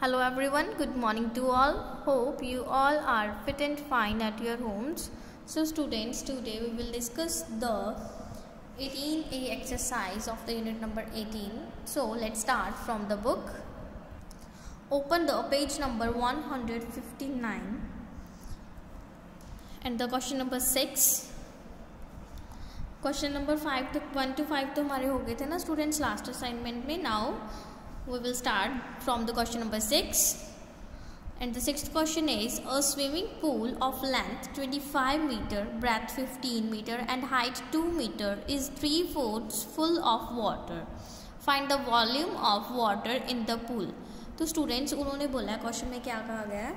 Hello everyone, good morning to all. Hope you all are fit and fine at your homes. So students, today we will discuss the 18A exercise of the unit number 18. So let's start from the book. Open the page number 159 and the question number 6 question number five तो one two five तो हमारे हो गए थे ना students last assignment में now We will start from the question number 6 and the sixth question is a swimming pool of length 25 meter breadth 15 meter and height 2 meter is 3 fourths full of water find the volume of water in the pool तो students उन्होंने बोला है question में क्या कहा गया है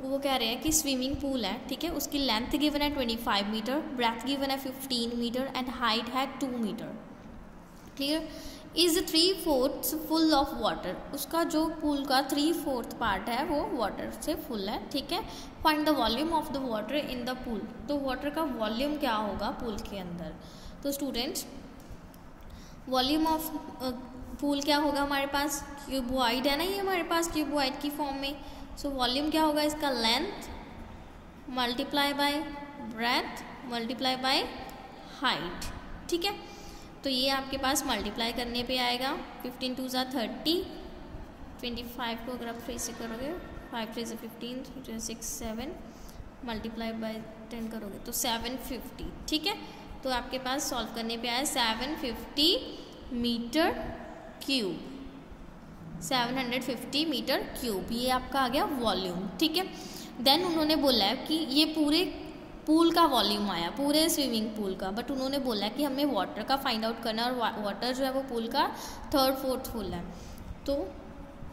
वो कह रहे हैं कि स्विमिंग पूल है ठीक है उसकी लेंथ गिवन है 25 मीटर ब्रेथ गिवन है 15 मीटर एंड हाइट है 2 metre clear is three fourth full of water उसका जो पूल का थ्री फोर्थ पार्ट है वो वाटर से फुल है ठीक है? Find the volume of the water in the pool तो वाटर का वॉल्यूम क्या होगा पूल के अंदर? तो स्टूडेंट्स वॉल्यूम ऑफ़ पूल क्या होगा हमारे पास? क्यूबवाइड है ना ये हमारे पास क्यूबवाइड की फॉर्म में? सो so, वॉल्यूम क्या होगा इसका? Length multiply by breadth multiply by height ठीक है? तो ये आपके पास मल्टीप्लाई करने पे आएगा। फिफ्टीन टू ज़ा थर्टी ट्वेंटी फाइव को अगर आप थ्री से करोगे फाइव थ्री से fifteen three six seven multiply by ten करोगे तो सेवन फिफ्टी ठीक है? तो आपके पास सॉल्व करने पे आया seven fifty metre cube seven hundred fifty metre cube ये आपका आ गया वॉल्यूम ठीक है? देन उन्होंने बोला है कि ये पूरे पूल का वॉल्यूम आया, पूरे स्विमिंग पूल का बट उन्होंने बोला कि हमें वाटर का फाइंड आउट करना और वाटर जो है वो पूल का थर्ड फोर्थ फुल है। तो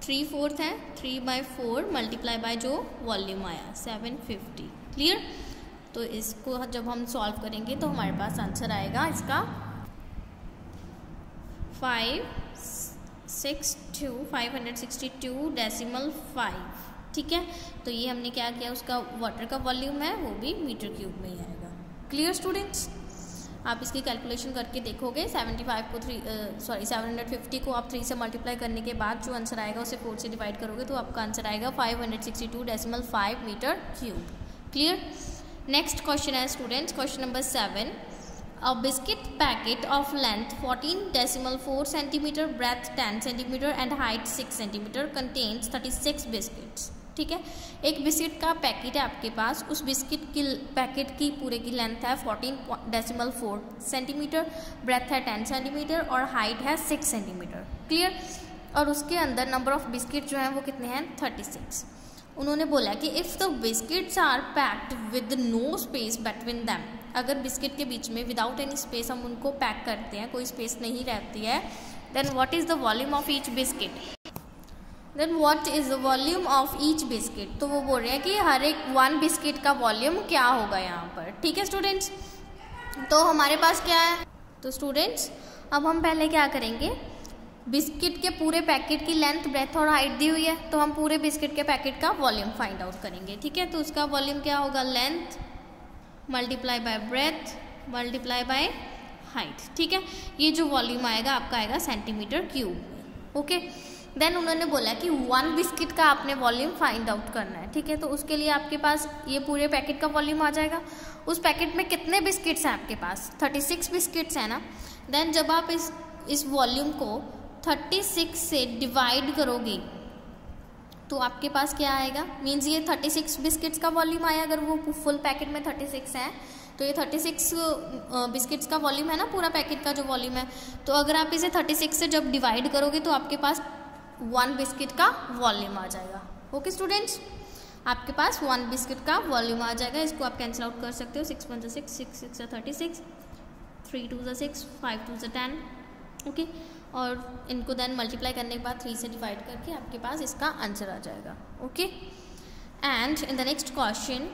थ्री फोर्थ है three by four multiply by जो वॉल्यूम आया सेवन फिफ्टी क्लियर तो इसको जब हम सॉल्व करेंगे तो हमारे पास आंसर आएगा इसका five six two five hundred sixty two decimal five ठीक है? तो ये हमने क्या किया उसका वाटर का वॉल्यूम है वो भी मीटर क्यूब में ही आएगा। क्लियर स्टूडेंट्स आप इसकी कैलकुलेशन करके देखोगे 75 को थ्री सॉरी 750 को आप थ्री से मल्टीप्लाई करने के बाद जो आंसर आएगा उसे फोर से डिवाइड करोगे तो आपका आंसर आएगा 562 decimal five metre cube clear next question है students question number seven A biscuit packet of length 14 decimal 4 centimeter, breadth 10 centimeter and height 6 centimeter contains 36 biscuits. ठीक है? एक बिस्किट का पैकेट है आपके पास। उस बिस्किट की पैकेट की पूरे की लेंथ है 14 डेसिमल 4 सेंटीमीटर ब्रेथ है 10 सेंटीमीटर और हाइट है 6 सेंटीमीटर क्लियर और उसके अंदर नंबर ऑफ़ बिस्किट जो हैं वो कितने हैं? 36 उन्होंने बोला कि if the biscuits are packed with no space between them अगर बिस्किट के बीच में विदाउट एनी स्पेस हम उनको पैक करते हैं, कोई स्पेस नहीं रहती है then what is the volume of each biscuit then what is the volume of each biscuit तो वो बोल रहे हैं कि हर एक वन बिस्किट का वॉल्यूम क्या होगा यहाँ पर? ठीक है स्टूडेंट्स तो हमारे पास क्या है? तो स्टूडेंट्स अब हम पहले क्या करेंगे? बिस्किट के पूरे पैकेट की लेंथ ब्रेथ और हाइट दी हुई है तो हम पूरे बिस्किट के पैकेट का वॉल्यूम फाइंड आउट करेंगे, ठीक है? तो उसका वॉल्यूम क्या होगा? Length multiply by breadth multiply by height ठीक है? ये जो वॉल्यूम आएगा, आपका आएगा सेंटीमीटर क्यूब ओके देन उन्होंने बोला कि वन बिस्किट का आपने वॉल्यूम फाइंड आउट करना है, ठीक है? तो उसके लिए आपके पास ये पूरे पैकेट का वॉल्यूम आ जाएगा। उस पैकेट में कितने बिस्किट्स हैं आपके पास? थर्टी सिक्स बिस्किट्स हैं ना? देन जब आप इस इस वॉल्यूम को थर्टी सिक्स से डिवाइड करोगे तो आपके पास क्या आएगा? मीन्स ये थर्टी सिक्स बिस्किट्स का वॉल्यूम आया, अगर वो फुल पैकेट में थर्टी सिक्स है तो ये थर्टी सिक्स बिस्किट्स का वॉल्यूम है ना, पूरा पैकेट का जो वॉल्यूम है? तो अगर आप इसे थर्टी सिक्स से जब डिवाइड करोगे तो आपके पास वन बिस्किट का वॉल्यूम आ जाएगा। ओके स्टूडेंट्स आपके पास वन बिस्किट का वॉल्यूम आ जाएगा। इसको आप कैंसिल आउट कर सकते हो। सिक्स वन जो six six six thirty six three two जो सिक्स फाइव टू जो टेन ओके और इनको देन मल्टीप्लाई करने के बाद थ्री से डिवाइड करके आपके पास इसका आंसर आ जाएगा। Okay and in the next question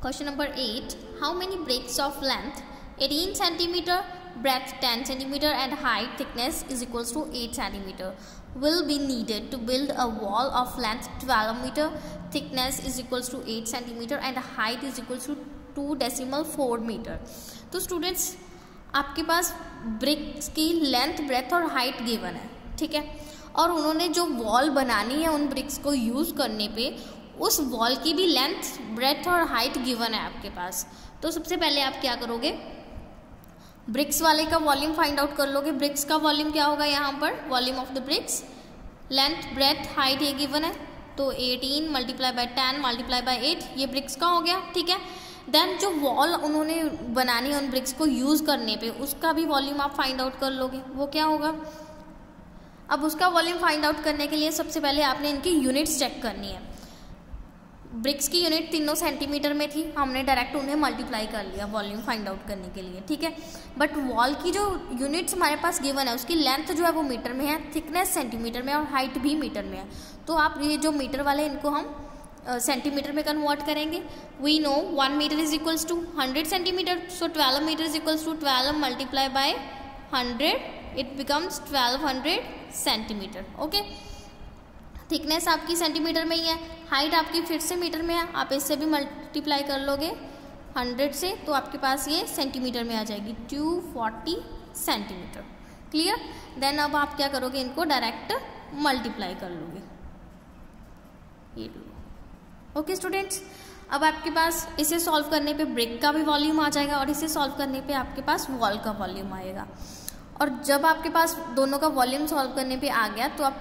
question number eight how many bricks of length 18 centimetre breadth 10 centimeter and height thickness is equals to 8 centimeter will be needed to build a wall of length 12 meter thickness is equals to 8 centimeter and height is equals to 2 decimal 4 meter तो students आपके पास bricks की length breadth और height given है ठीक है और उन्होंने जो वॉल बनानी है उन ब्रिक्स को यूज़ करने पे उस वॉल की भी लेंथ ब्रेथ और हाइट गिवन है आपके पास तो सबसे पहले आप क्या करोगे ब्रिक्स वाले का वॉल्यूम फाइंड आउट कर लोगे। ब्रिक्स का वॉल्यूम क्या होगा यहाँ पर? Volume of the bricks. Length, breadth, height ये गिवन है। तो 18 मल्टीप्लाई बाय 10 मल्टीप्लाई बाय 8 ये ब्रिक्स का हो गया, ठीक है? देन जो वॉल उन्होंने बनानी है उन ब्रिक्स को यूज़ करने पे, उसका भी वॉल्यूम आप फाइंड आउट कर लोगे। वो क्या होगा? अब उसका वॉल्यूम फाइंड आउट करने के लिए सबसे पहले आपने इनकी यूनिट्स चेक करनी है। ब्रिक्स की यूनिट तीनों सेंटीमीटर में थी। हमने डायरेक्ट उन्हें मल्टीप्लाई कर लिया वॉल्यूम फाइंड आउट करने के लिए ठीक है? बट वॉल की जो यूनिट्स हमारे पास गिवन है उसकी लेंथ जो है वो मीटर में है थिकनेस सेंटीमीटर में और हाइट भी मीटर में है। तो आप ये जो मीटर वाले इनको हम सेंटीमीटर uh, में कन्वर्ट करेंगे। We know one metre is equals to hundred centimetre so twelve metre is equals to twelve multiply by hundred it becomes twelve hundred centimetre okay thickness आपकी सेंटीमीटर में ही है। Height आपकी फिर से metre में है। आप इससे भी मल्टीप्लाई कर लोगे हंड्रेड से तो आपके पास ये सेंटीमीटर में आ जाएगी। Two forty centimetre clear then अब आप क्या करोगे? इनको डायरेक्ट मल्टीप्लाई कर लोगे। ये ओके स्टूडेंट्स अब आपके पास इसे सॉल्व करने पे ब्रेक का भी वॉल्यूम आ जाएगा और इसे सॉल्व करने पे आपके पास वॉल का वॉल्यूम आएगा। और जब आपके पास दोनों का वॉल्यूम सॉल्व करने पे आ गया तो आप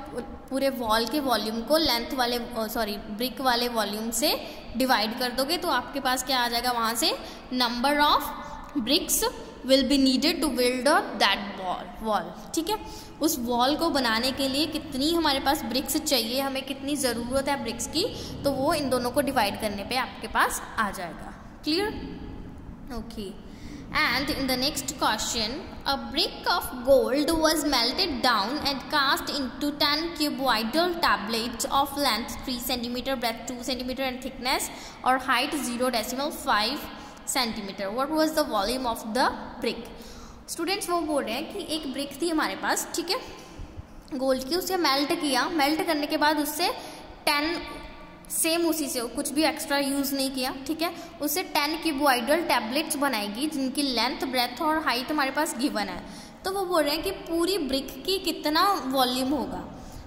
पूरे वॉल के वॉल्यूम को लेंथ वाले सॉरी ब्रिक वाले वॉल्यूम से डिवाइड कर दोगे तो आपके पास क्या आ जाएगा? वहाँ से number of bricks will be needed to build that wall wall ठीक है? उस वॉल को बनाने के लिए कितनी हमारे पास ब्रिक्स चाहिए, हमें कितनी ज़रूरत है ब्रिक्स की तो वो इन दोनों को डिवाइड करने पे आपके पास आ जाएगा। Clear okay and next question a brick of gold was melted down and cast into ten cuboidal tablets of length three centimetre breadth two centimetre and thickness और height zero decimal five centimetre what was the volume of the brick students वो बोल रहे हैं कि एक brick थी हमारे पास, ठीक है? गोल्ड की, उसे मेल्ट किया। मेल्ट करने के बाद उससे टेन सेम उसी से, कुछ भी एक्स्ट्रा यूज़ नहीं किया, ठीक है? उससे टेन क्यूबोइडल टैबलेट्स बनाएगी, जिनकी लेंथ ब्रेथ और हाइट हमारे पास गिवन है। तो वो बोल रहे हैं कि पूरी ब्रिक की कितना वॉल्यूम होगा?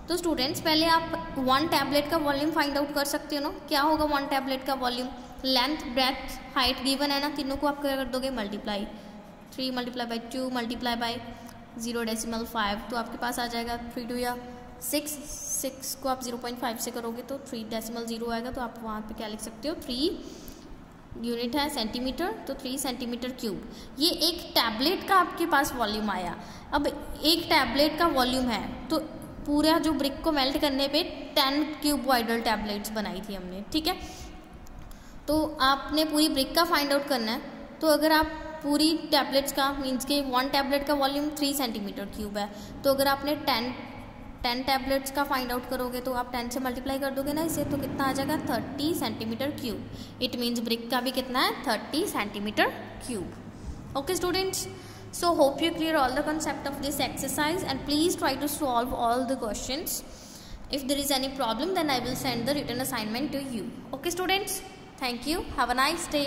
तो स्टूडेंट्स पहले आप वन टैबलेट का वॉल्यूम फाइंड आउट कर सकते हो ना? क्या होगा वन टैबलेट का volume length breadth height given है ना? तीनों को आप क्या कर दोगे? Multiply three multiply by two multiply by zero decimal five तो आपके पास आ जाएगा थ्री टू या सिक्स सिक्स को आप ज़ीरो पॉइंट फाइव से करोगे तो थ्री डेसिमल ज़ीरो आएगा तो आप वहाँ पे क्या लिख सकते हो? थ्री यूनिट है सेंटीमीटर तो थ्री सेंटीमीटर क्यूब ये एक टैबलेट का आपके पास वॉल्यूम आया। अब एक टैबलेट का वॉल्यूम है तो पूरा जो ब्रिक को मेल्ट करने पे टेन क्यूब वाइडल टैबलेट्स बनाई थी हमने, ठीक है? तो आपने पूरी ब्रिक का फाइंड आउट करना है। तो अगर आप पूरी टैबलेट्स का मीन्स के वन टैबलेट का वॉल्यूम थ्री सेंटीमीटर क्यूब है तो अगर आपने टेन टेन टैबलेट्स का फाइंड आउट करोगे तो आप टेन से मल्टीप्लाई कर दोगे ना इसे तो कितना आ जाएगा? Thirty centimetre cube it means brick का भी कितना है? Thirty centimetre cube okay students so hope you clear all the concept of this exercise and please try to solve all the question if there is any problem then I will send the return assignment to you okay students thank you have a nice day